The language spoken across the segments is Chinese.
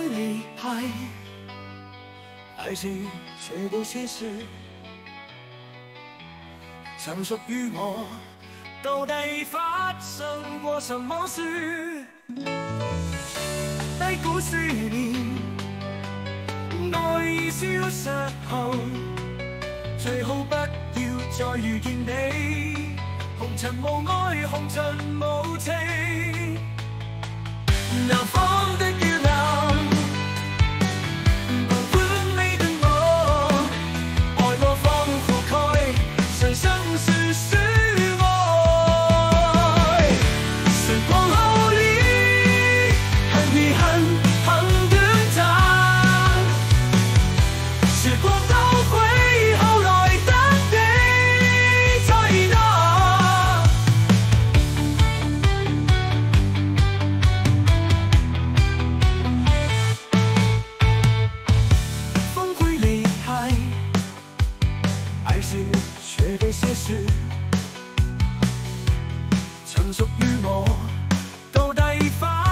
离开，爱情却不现实。曾属于我，到底发生过什么事？低估思念，爱已消失后，最好不要再遇见你。红尘无爱，红尘无情。曾属于我，到底发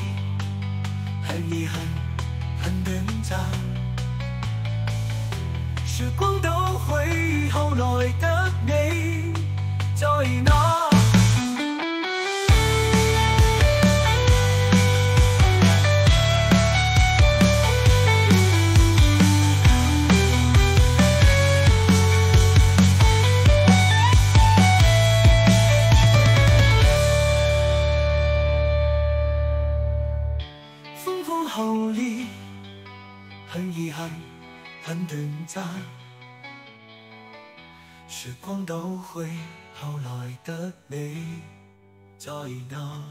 很遺憾，很短暂，时光倒回，后来的你在哪？后离，很遗憾，很短暂，时光倒回，后来的你在哪？